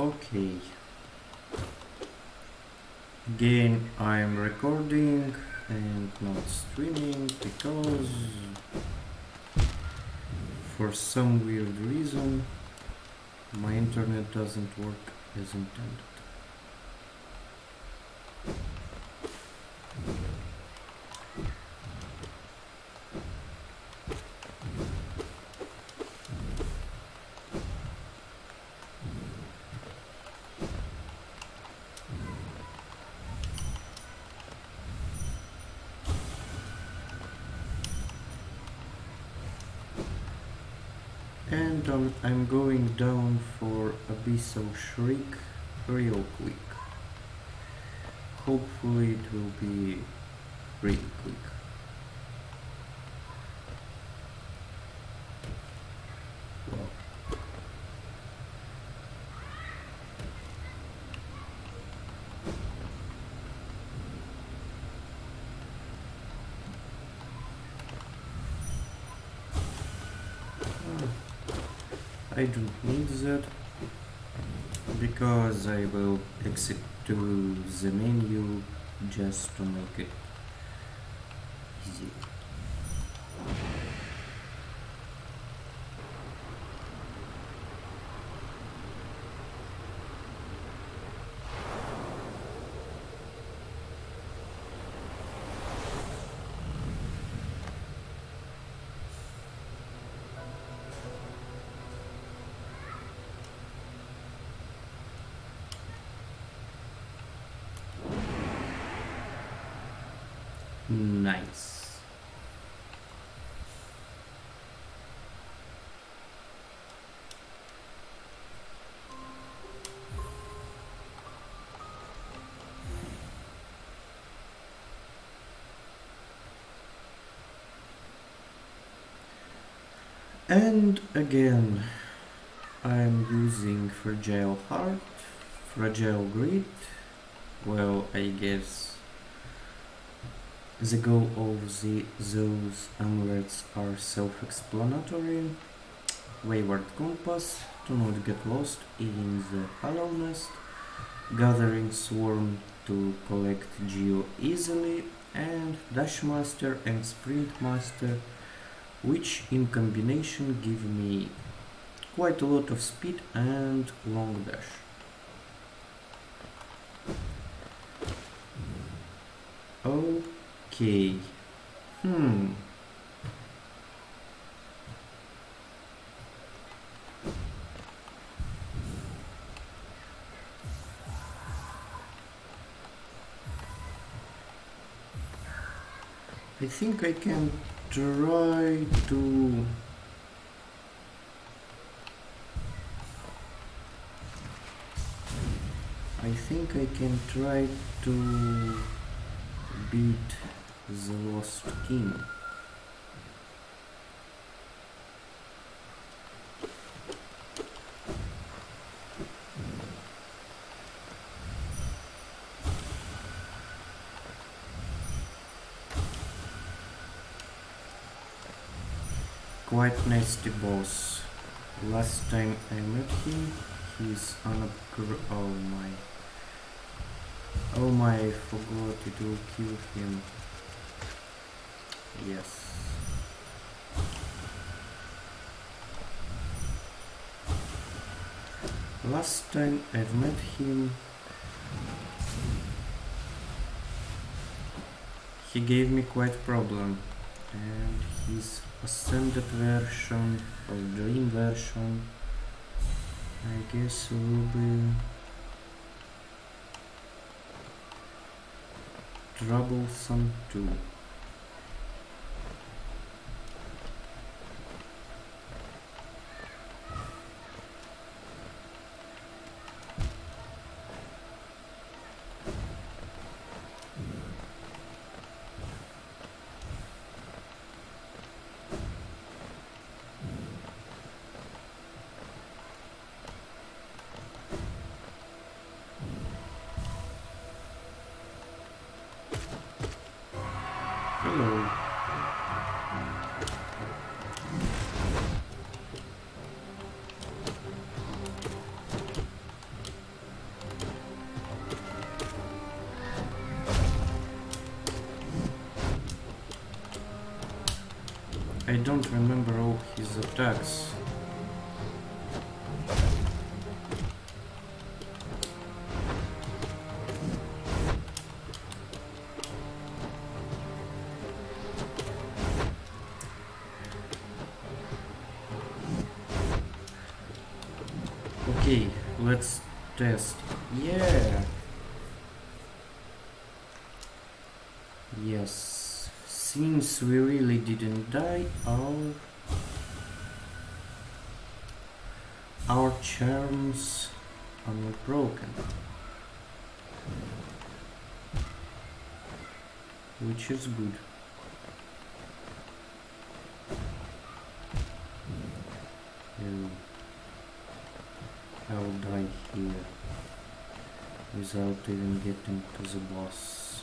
Okay. Again, I'm recording and not streaming because for some weird reason my internet doesn't work as intended. And um, I'm going down for Abyssal Shriek real quick. Hopefully it will be really quick. Well, I don't need that because I will exit to the menu just to make it Nice. And again, I'm using Fragile Heart, Fragile Greed. Well, I guess the goal of the, those amulets are self-explanatory. Wayward Compass, to not get lost in the Hallownest, Gathering Swarm to collect Geo easily, and Dashmaster and Sprint Master, which in combination give me quite a lot of speed and long dash. Okay. Hmm. I think I can try to I think I can try to beat the Lost Kin. Quite nasty boss. Last time I met him, he's on unupgraded. Oh my. Oh my, I forgot it will kill him. Yes. Last time I've met him, he gave me quite problem and his ascended version or dream version I guess will be troublesome too. We really didn't die, our our charms are not broken. Which is good. I'll die here without even getting to the boss.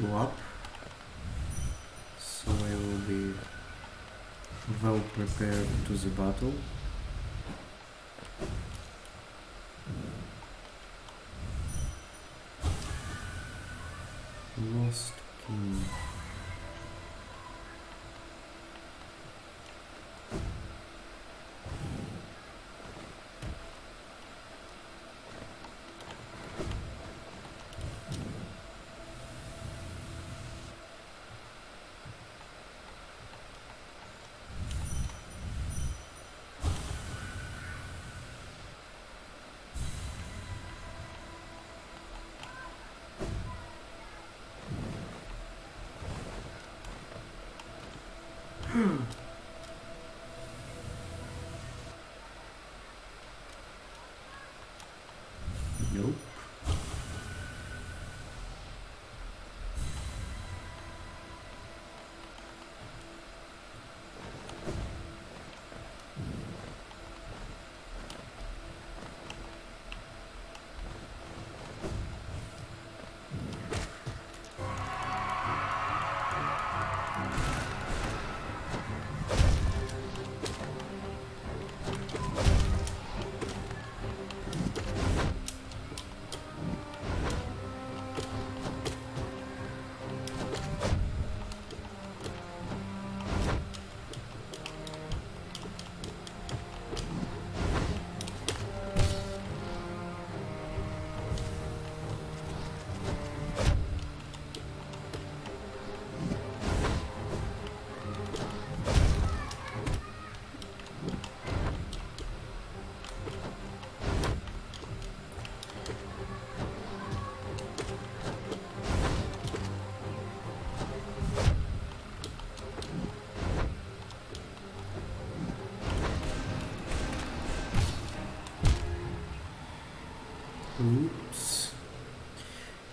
Fill up. So I will be well prepared to the battle. Oops.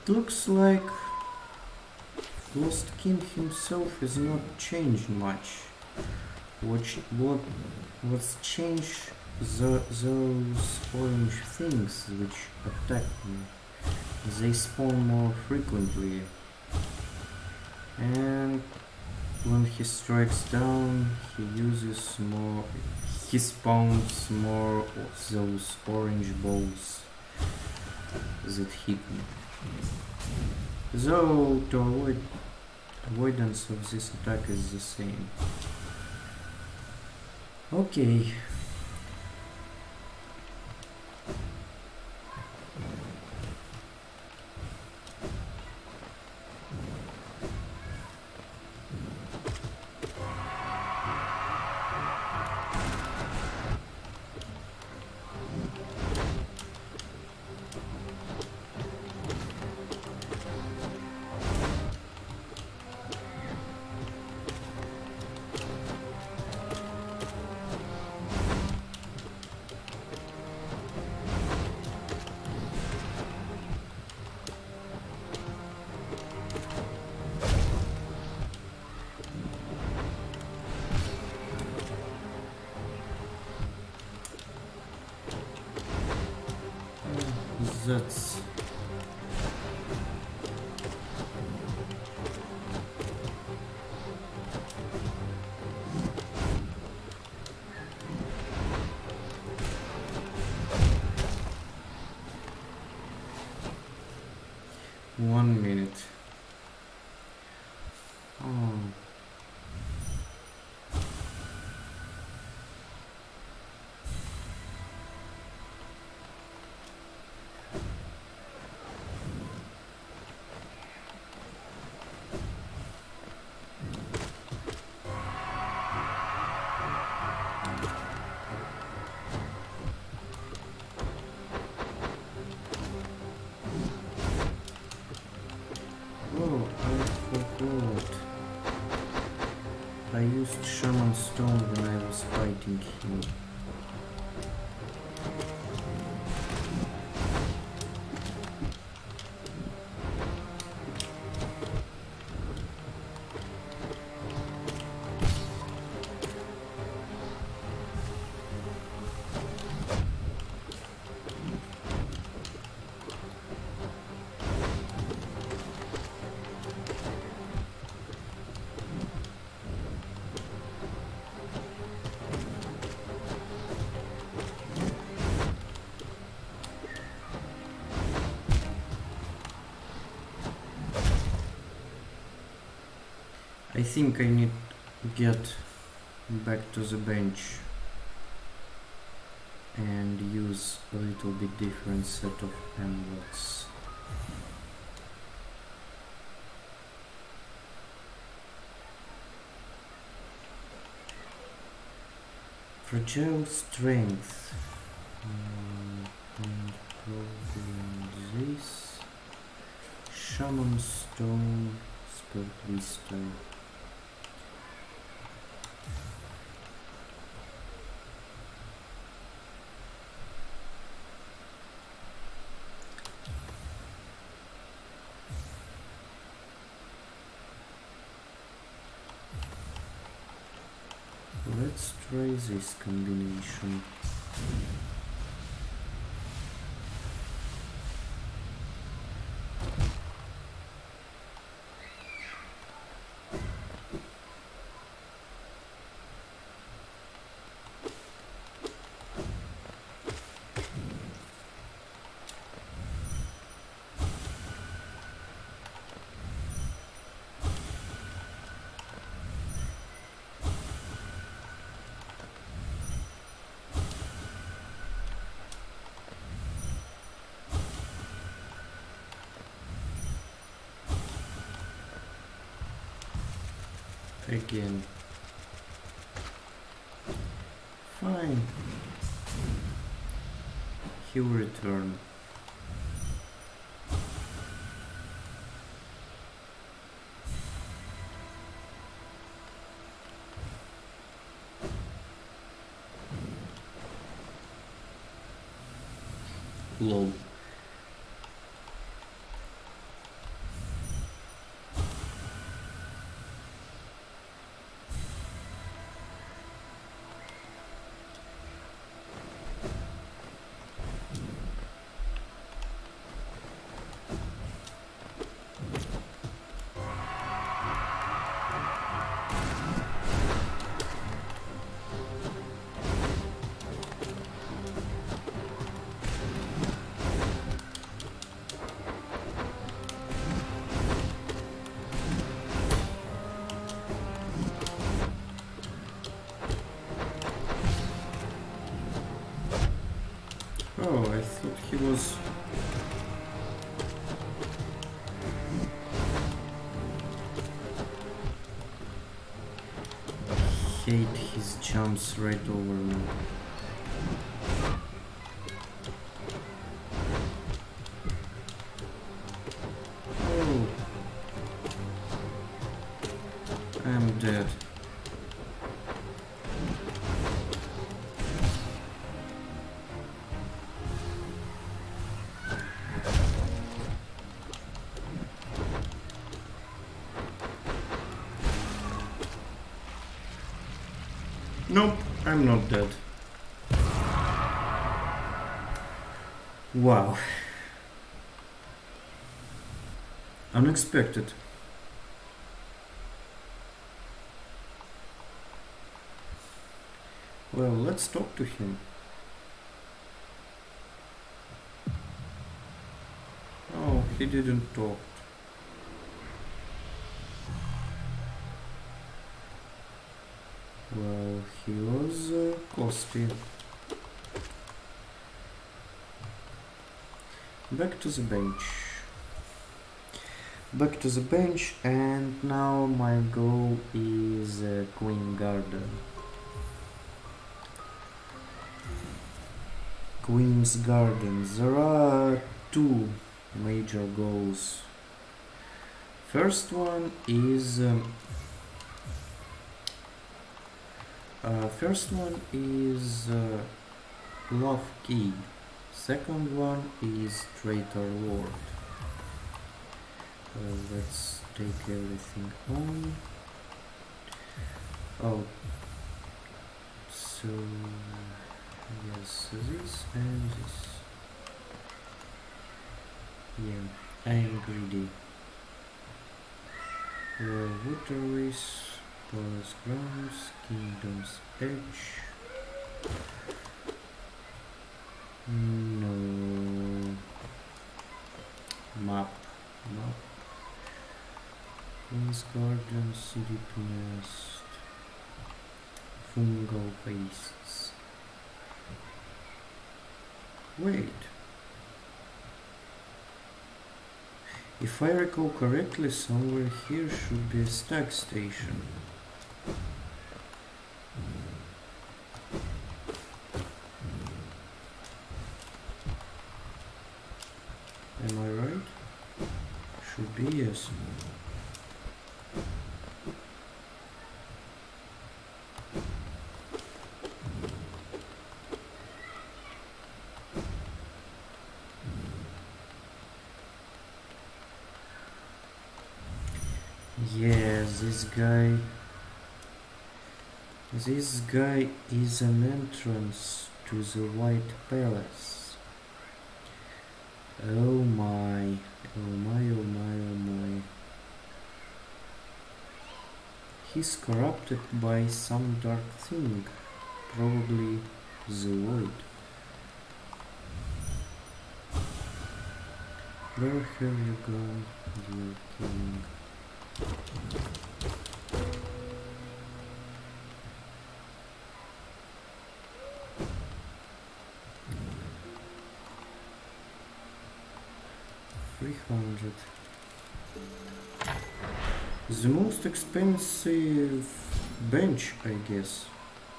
Looks like Lost Kin himself is not changed much. What what what's changed the, those orange things which attack me. They spawn more frequently. And when he strikes down, he uses more. He spawns more of those orange balls that hit me. Though to avoid avoidance of this attack is the same. Okay. That's Shaman Stone when I was fighting him. Think I need to get back to the bench and use a little bit different set of amulets. Fragile strength. Um, this. Shaman stone. Spell crystal. Let's try this combination. Again. Fine. He'll return. Lol. Jumps right over me. Nope, I'm not dead. Wow. Unexpected. Well, let's talk to him. Oh, he didn't talk. Well, he was uh, costly. Back to the bench. Back to the bench, and now my goal is uh, Queen Garden. Queen's Garden. There are two major goals. First one is um, uh, first one is uh, Love Key. Second one is Traitor Lord. Uh, let's take everything on. Oh, so yes, this and this. Yeah, I am greedy. Uh, waterways, palace grounds, kingdom's edge. Mm, no. Map. Map. Queen's Gardens, Deep Nest. Fungal Wastes. Wait. If I recall correctly, somewhere here should be a stag station. Am I right? Should be yes. Yeah, this guy. This guy is an entrance to the White Palace. Oh my, oh my, oh my, oh my. He's corrupted by some dark thing, probably the void. Where have you gone, dear king? Hundred. The most expensive bench, I guess.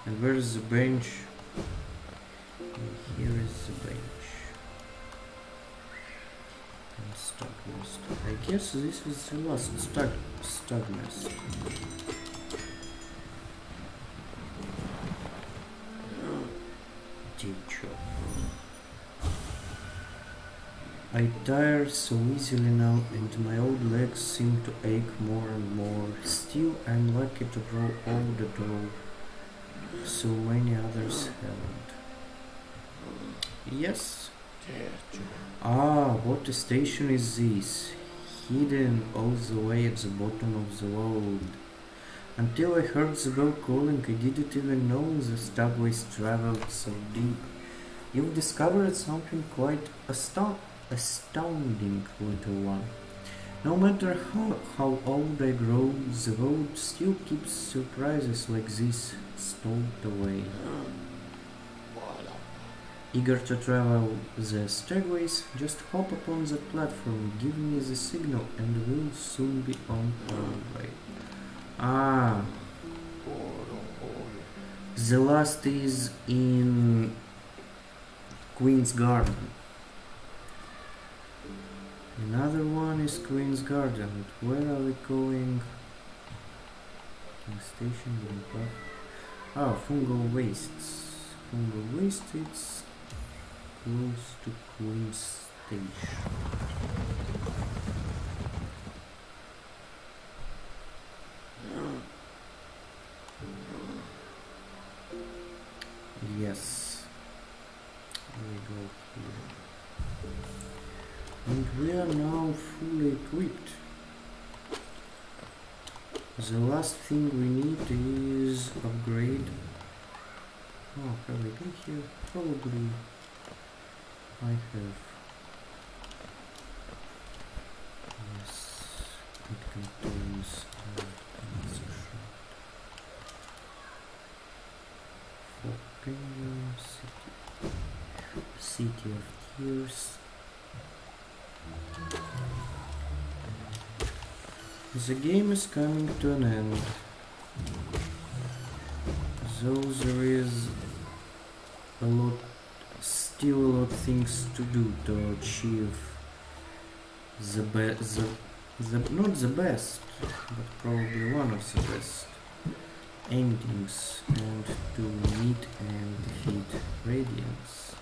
And where is the bench? Here is the bench. And stag nest. I guess this is the last stag, stag I tire so easily now and my old legs seem to ache more and more. Still I'm lucky to grow old at all. So many others haven't. Yes. Ah, what a station is this? Hidden all the way at the bottom of the world. Until I heard the bell calling, I didn't even know the stagways traveled so deep. You've discovered something quite astounding astounding little one. No matter how, how old I grow, the world still keeps surprises like this stowed away. Eager to travel the stagways, just hop upon the platform, give me the signal, and we'll soon be on our way. Ah. The last is in Queen's Garden. Another one is Queen's Garden. Where are we going? Station, Park. Ah, Fungal Wastes. Fungal Wastes, it's close to Queen's Station. We are now fully equipped. The last thing we need is upgrade. Oh, been here? Probably I have. The game is coming to an end. Though there is a lot, still a lot things to do to achieve the best, the, the, not the best, but probably one of the best endings and to meet and defeat Radiance.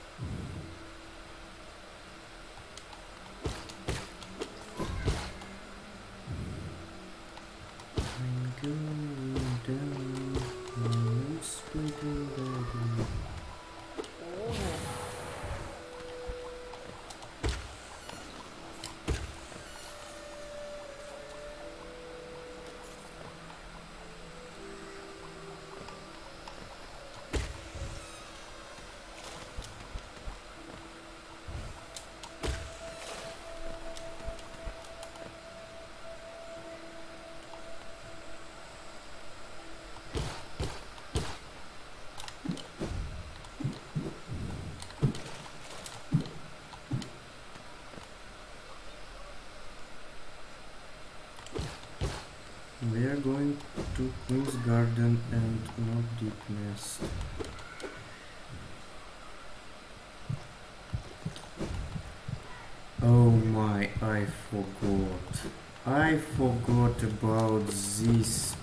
Oh my, I forgot. I forgot about this.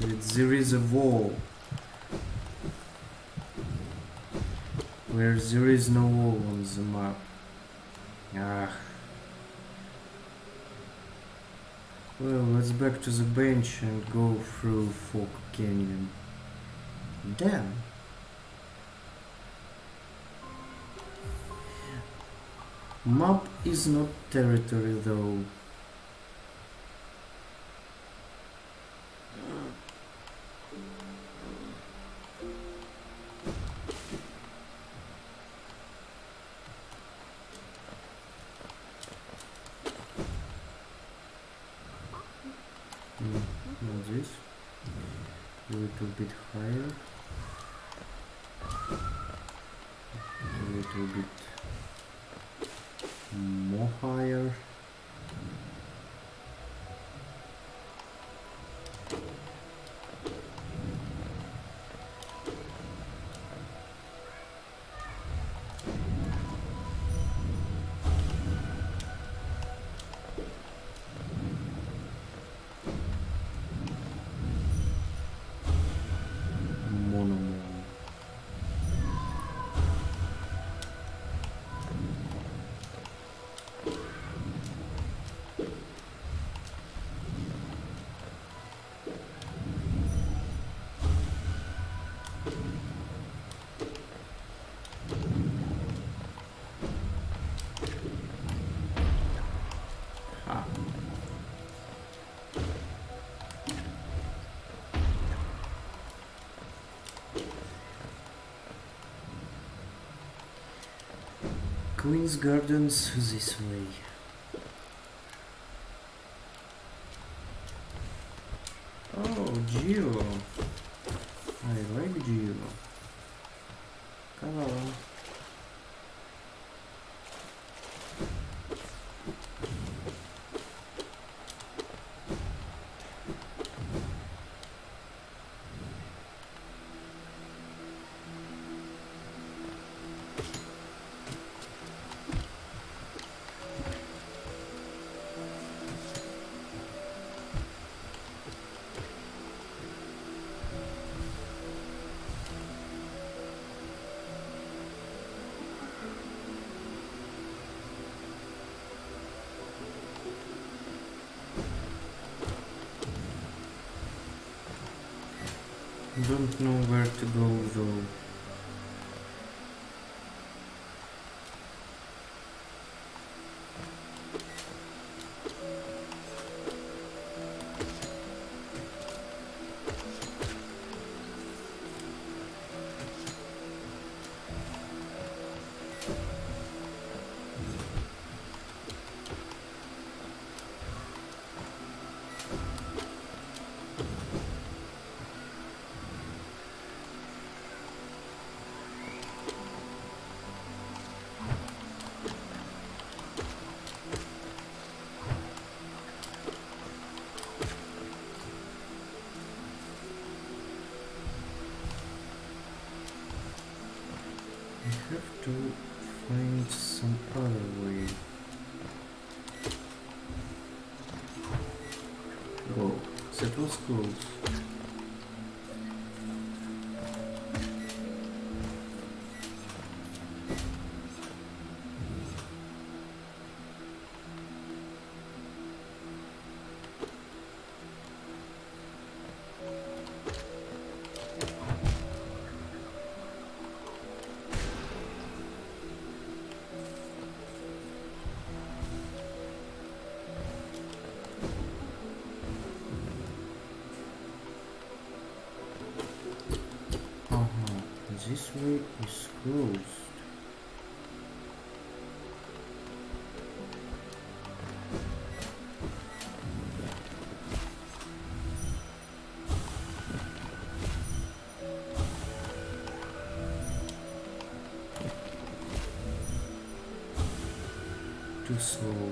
That there is a wall. Where there is no wall on the map. Ah. Well, let's back to the bench and go through Fog Canyon. Map is not territory though. Queen's Gardens this way. Oh, Geo. I like Geo. Kawawa. Don't know where to go though. To find some other way. Oh, Go. That was close. This is closed. Too slow.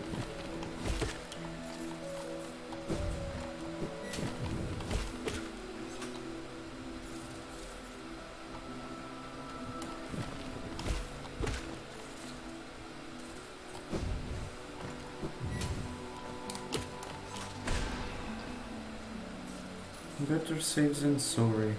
Better safe than sorry.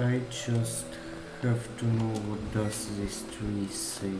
I just have to know what does this tree say.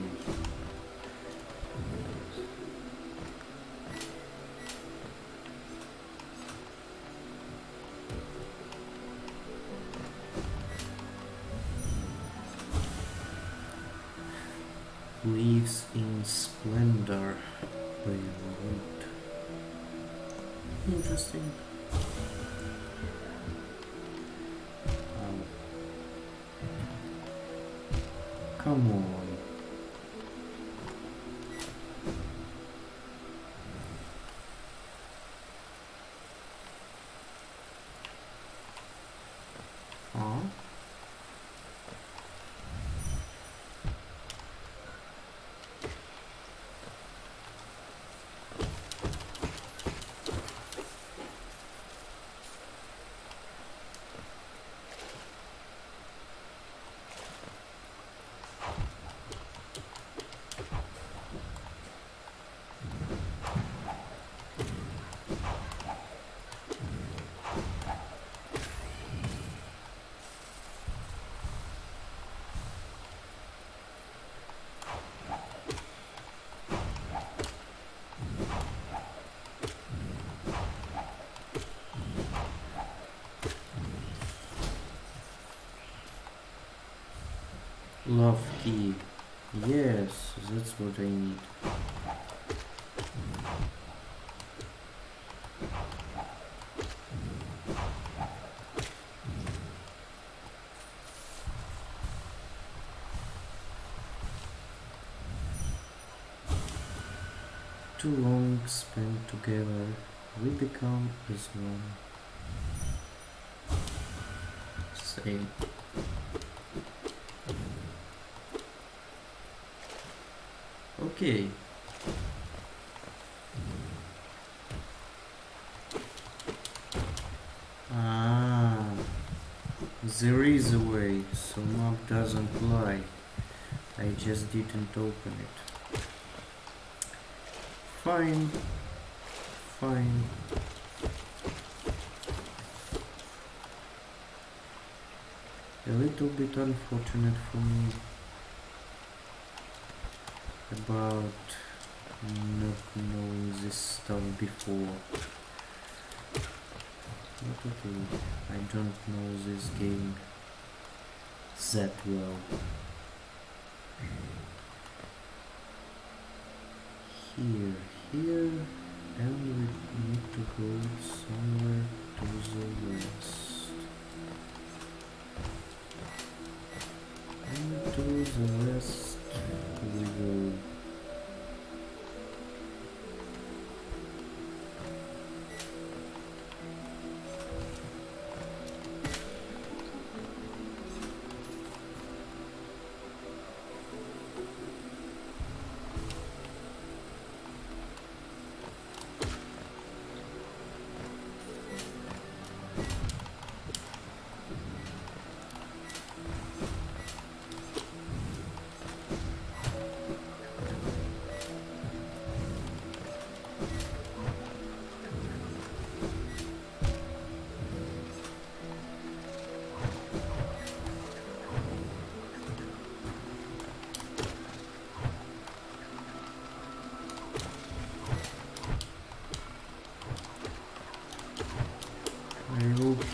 Love key. Yes, that's what I need. Too long spent together, we become as one. Same. Okay. Ah, there is a way, so map doesn't lie. I just didn't open it. Fine. Fine. A little bit unfortunate for me about not knowing this stuff before. But okay, I don't know this game that well. Here, here, and we need to go somewhere to the west. And to the west we go.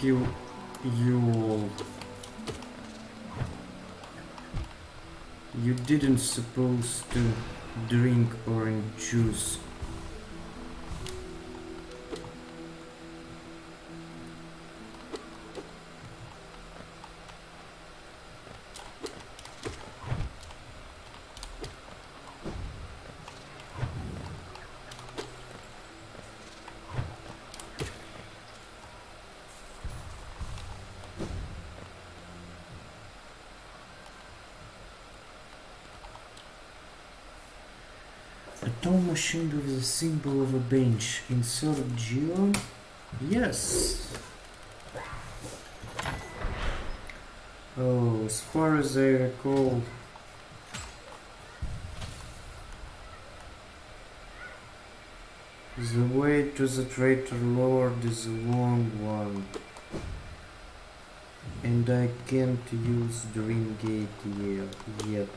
Kill you. You didn't suppose to drink orange juice. Symbol of a bench. Insert geo? Yes. Oh, as far as I recall, the way to the traitor lord is a long one. and I can't use Dream Gate yet.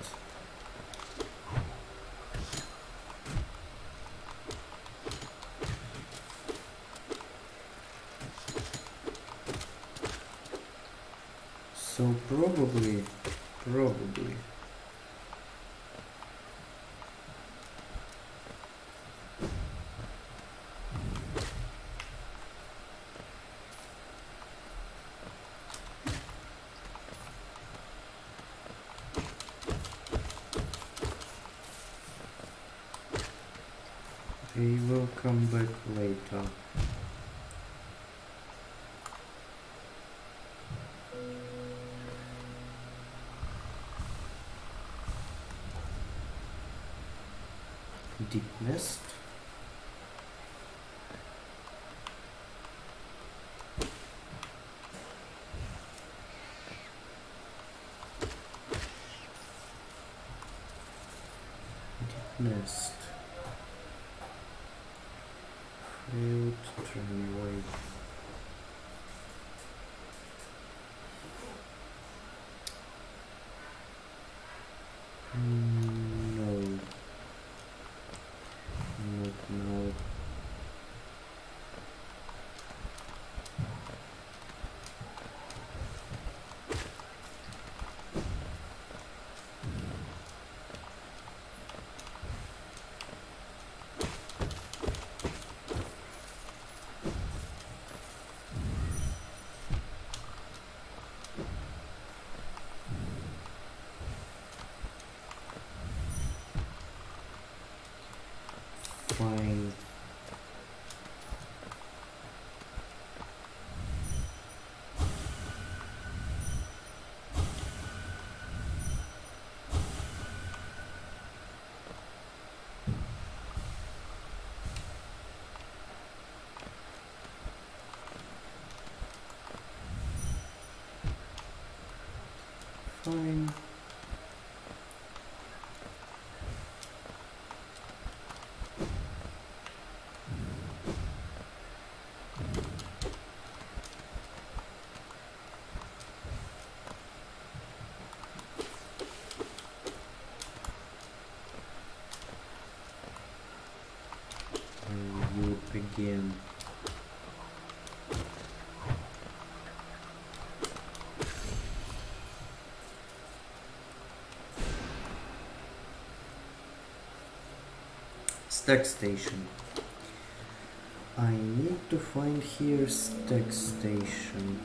So probably, probably. Deepnest. Deep nest. Failed tramway. Mm, No. Not now. Fine. Fine. And Stag station. I need to find here stag station.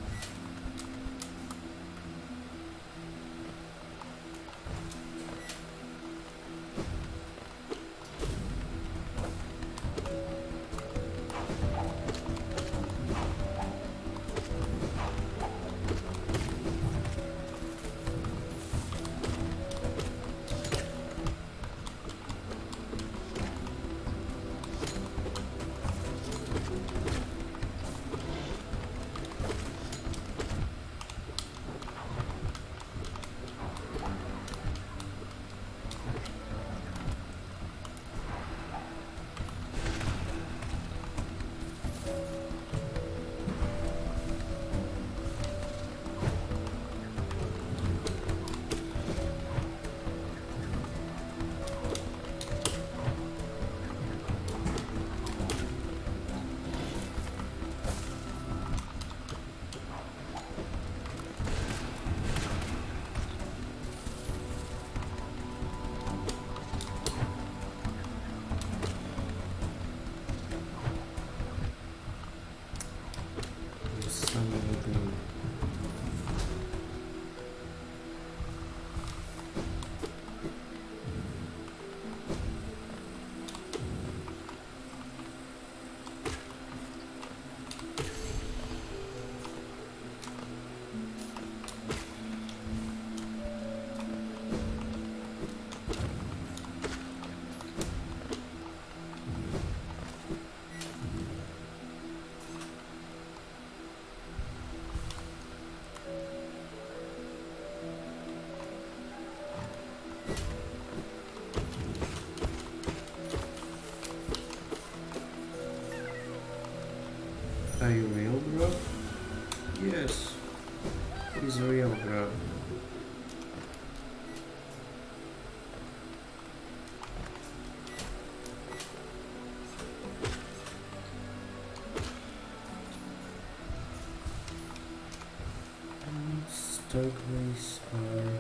Stagways are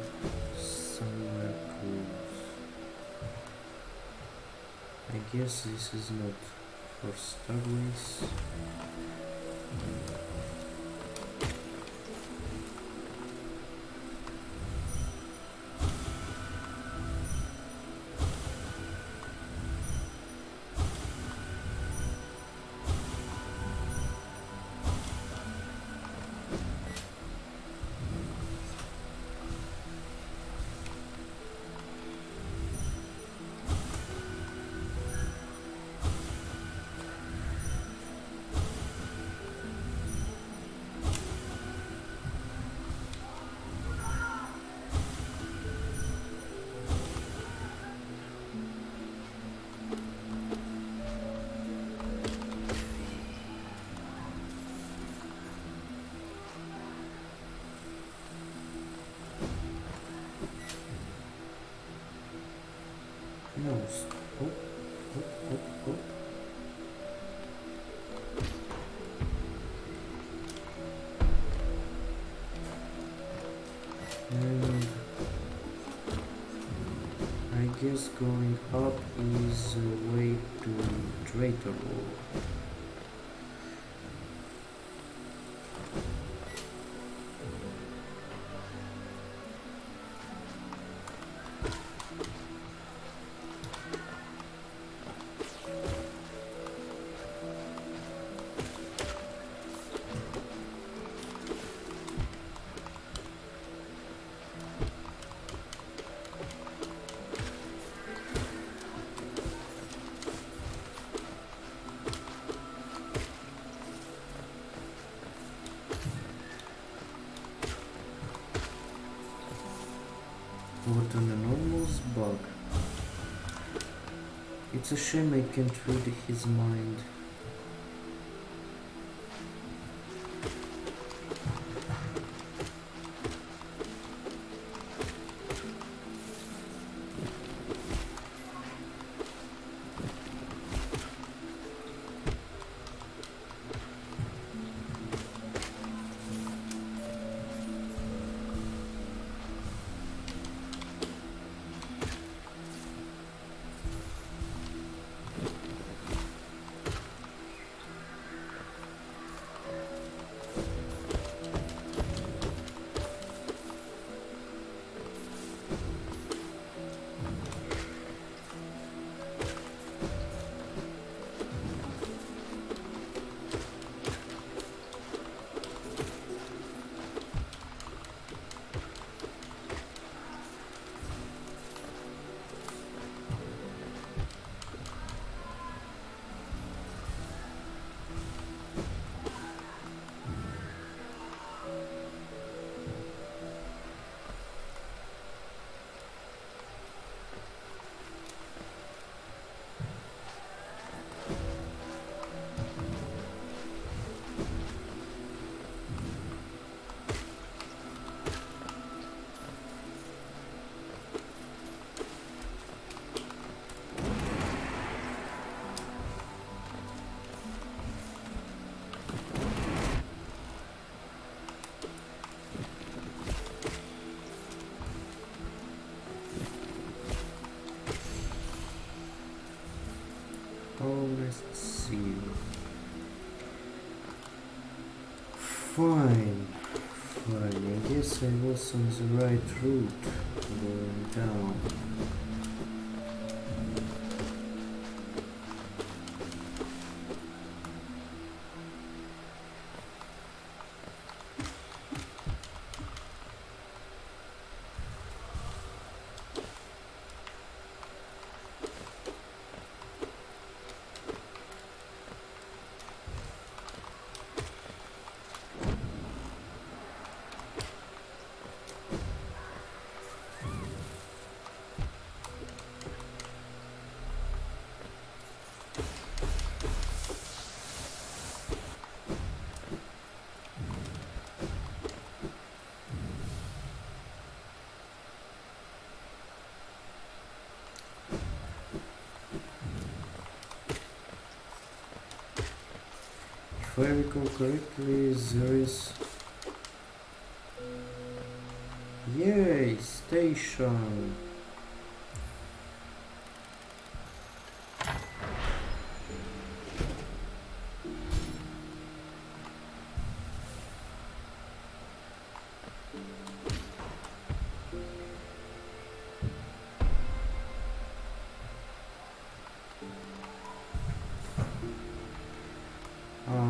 somewhere close. I guess this is not for Stagways. Going up is a way to Traitor a shame I can't read his mind. Fine. Fine. I guess I was on the right route going down. If I recall correctly, there is... Yay, station! The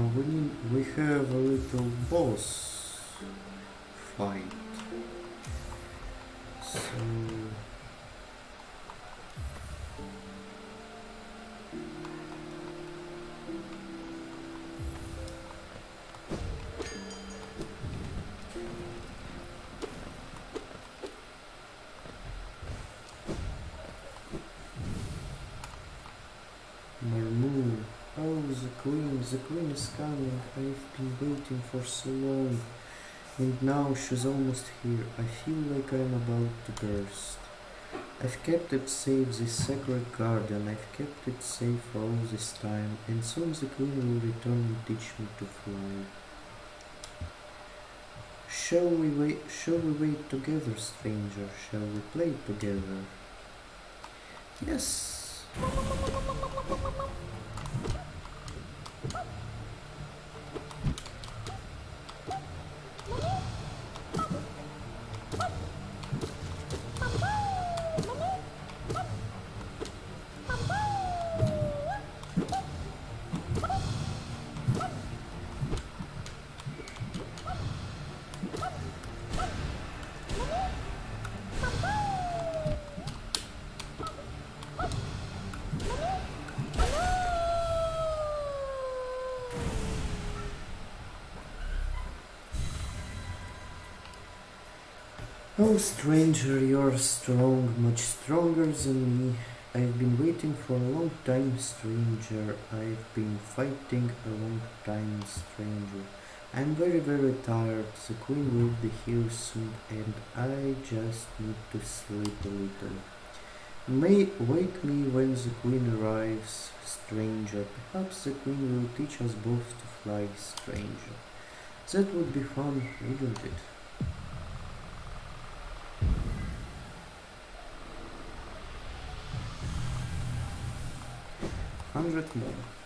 been waiting for so long. And now she's almost here. I feel like I'm about to burst. I've kept it safe, this sacred garden. I've kept it safe for all this time. And soon the queen will return and teach me to fly. Shall we wait, shall we wait together, stranger? Shall we play together? Yes. Me. I've been waiting for a long time, stranger. I've been fighting a long time, stranger. I'm very very tired. The queen will be here soon and I just need to sleep a little. May wake me when the queen arrives, stranger. Perhaps the queen will teach us both to fly, stranger. That would be fun, wouldn't it? Hundred more. Hundred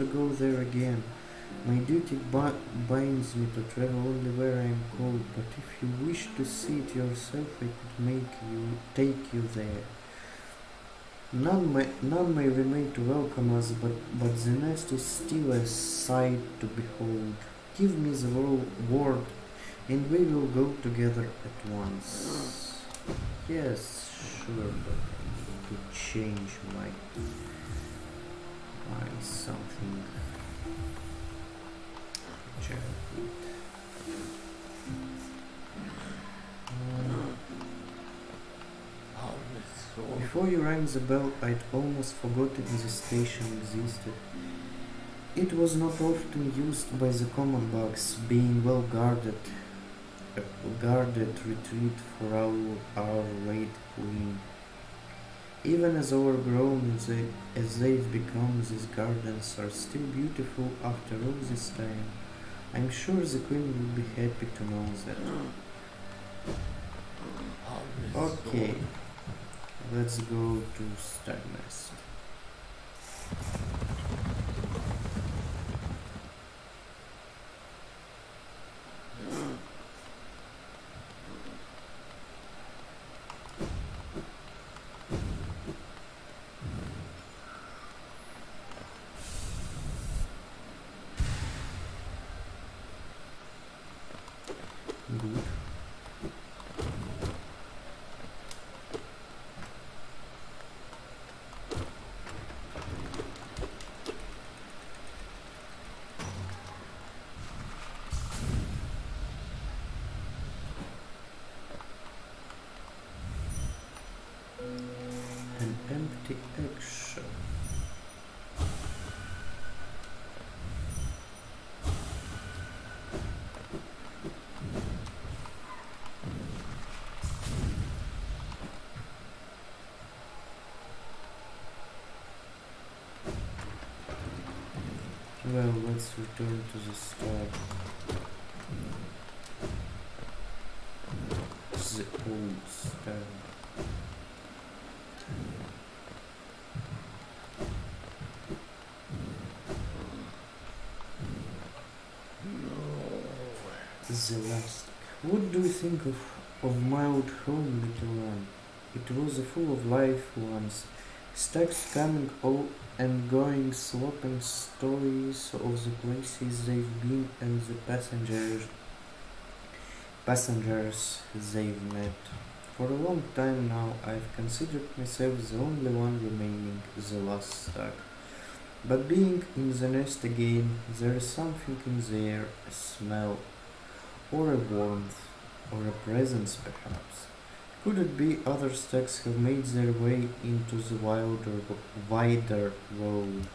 to go there again. My duty binds me to travel only where I am called, but if you wish to see it yourself, I could make you take you there. None may, none may remain to welcome us, but, but the nest is still a sight to behold. Give me the word, and we will go together at once. Yes, sure, but I need to change my something Before you rang the bell, I'd almost forgotten the station existed. It was not often used by the common bugs, being well guarded, a guarded retreat for our, our late queen. Even as overgrown as, they, as they've become, these gardens are still beautiful after all this time. I'm sure the queen will be happy to know that. Okay, let's go to Stagnest. anti-action. Well, let's return to the start. The old style. The last. What do you think of, of my old home, little one? It was full of life once. Stags coming all and going swapping stories of the places they've been and the passengers passengers they've met. For a long time now I've considered myself the only one remaining, the last stag. But being in the nest again, there is something in the air, a smell, or a warmth, or a presence perhaps. Could it be other stags have made their way into the wilder, wider world?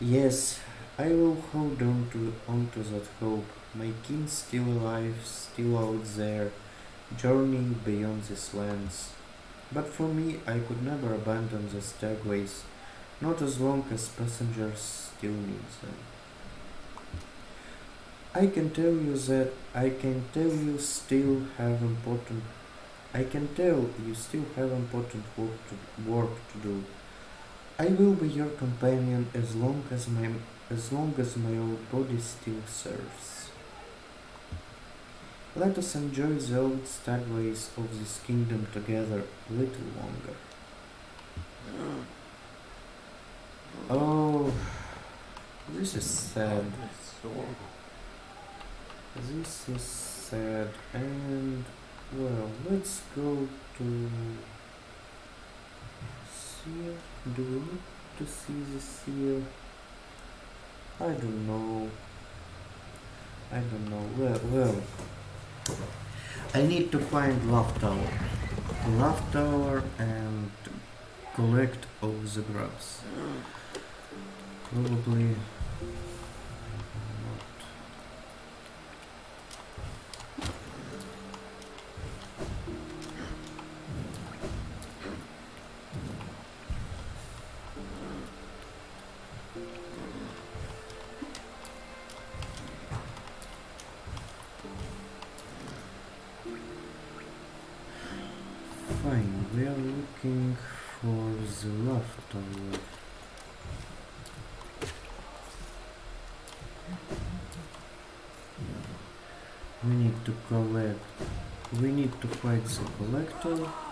Yes, I will hold on to onto that hope. My kin still alive, still out there, journeying beyond these lands. But for me, I could never abandon the stagways, not as long as passengers still need them. I can tell you that I can tell you still have important I can tell you still have important work to, work to do. I will be your companion as long as my as long as my old body still serves. Let us enjoy the old stagways of this kingdom together a little longer. Oh, this is sad. This is sad and well, let's go to seer. Do we need to see the seer? I don't know. I don't know. Well, well. I need to find Love Tower. Love Tower and collect all the grubs. Probably fight the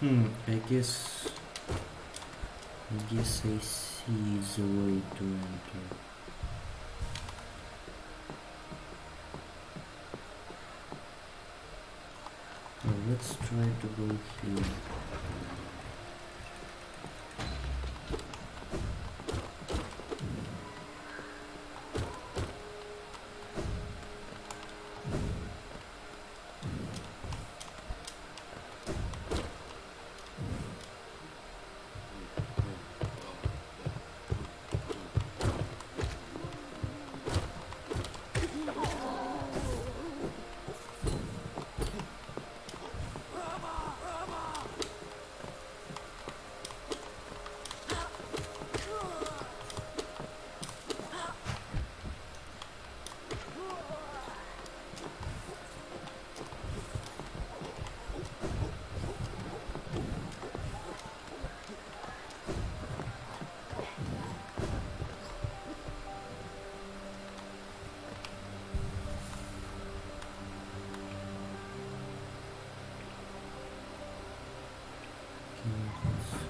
Hmm, I guess... I guess I see the way to enter. Let's try to go here.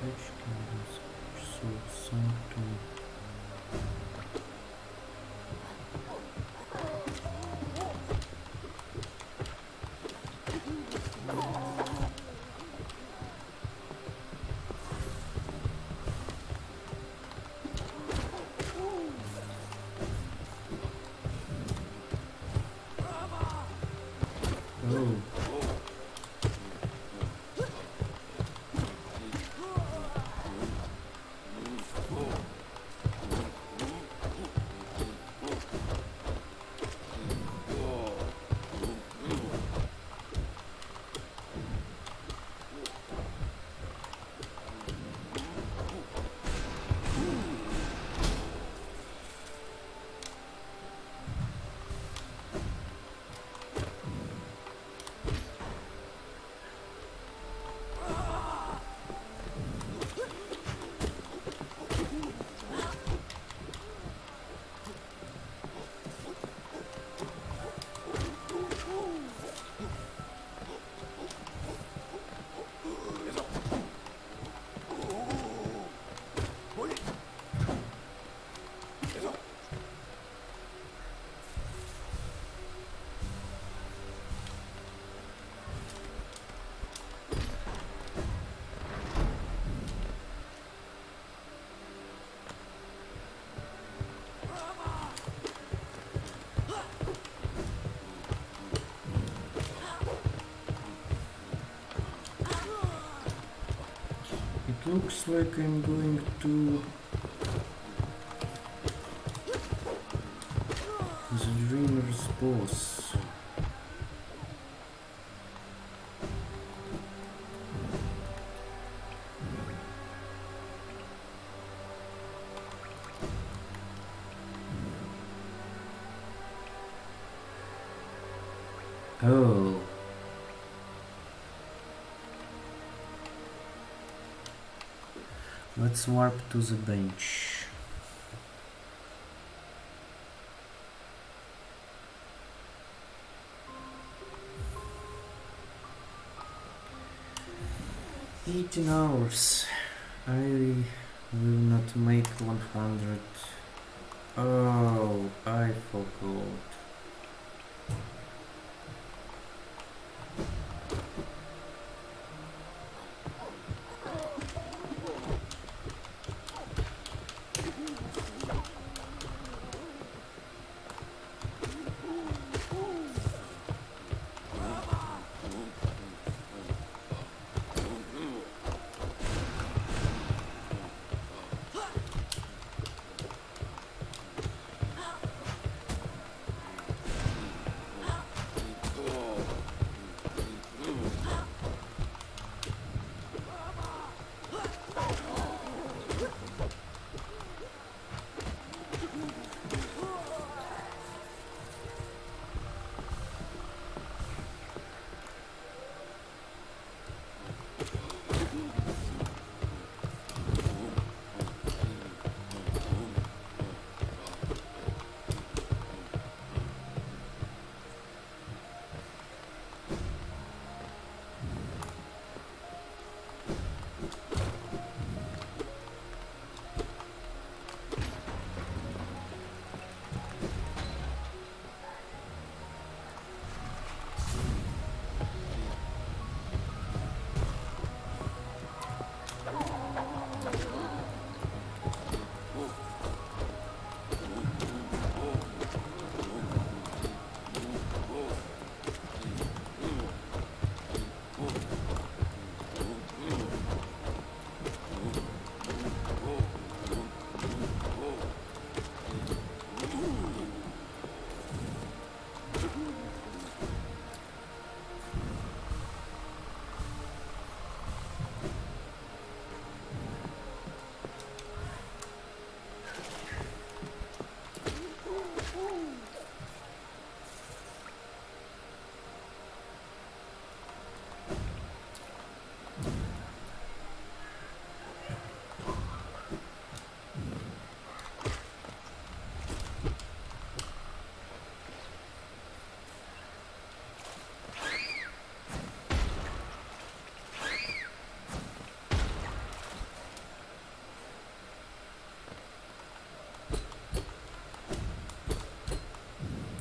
Três caras, sou santo. Looks like I'm going to the dreamer's boss. Oh. Let's warp to the bench. Eighteen hours. I will not make one hundred. Oh, I forgot.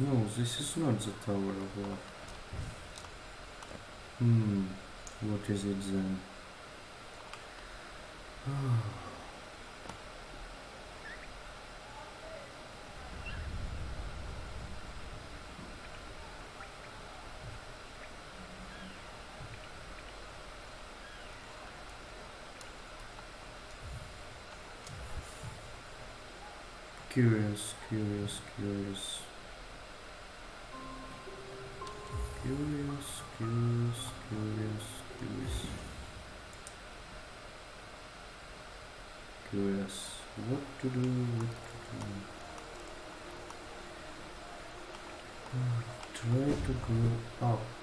No, this is not the Tower of Love. Hmm, what is it then? curious, curious, Hmm. Hmm. Try to go up.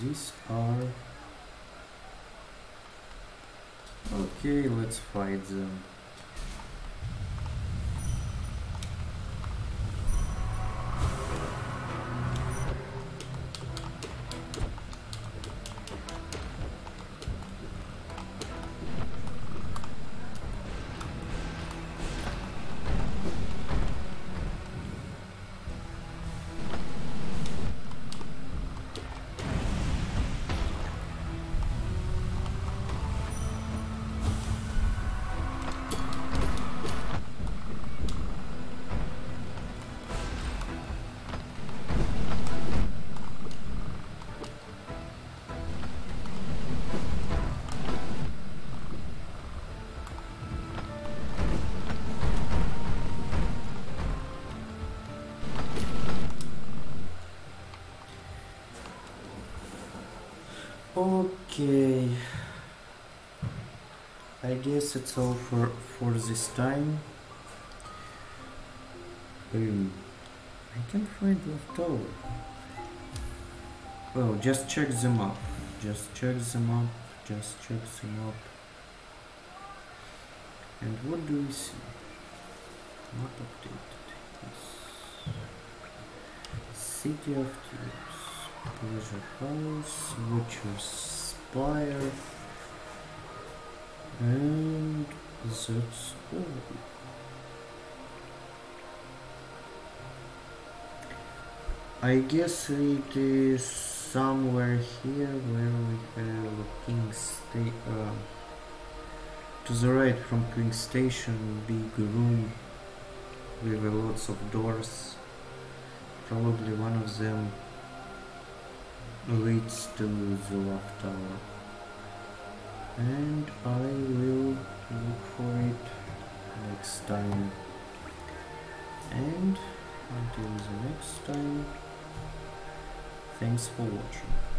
These are... Okay, let's fight them. Okay. I guess it's all for, for this time. Um, I can't find leftover. Well, just check them up. Just check them up. Just check them up. And what do we see? Not updated. Yes. City of. Pleasure House. Watcher's Spire. And that's all. I guess it is somewhere here where we have King Sta- uh, to the right from King Station, big room with lots of doors. Probably one of them leads to tower. And I will look for it next time. And until the next time, thanks for watching.